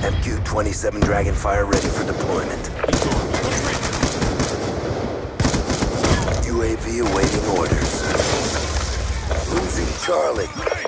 MQ-27 Dragonfire ready for deployment. UAV awaiting orders. Losing Charlie.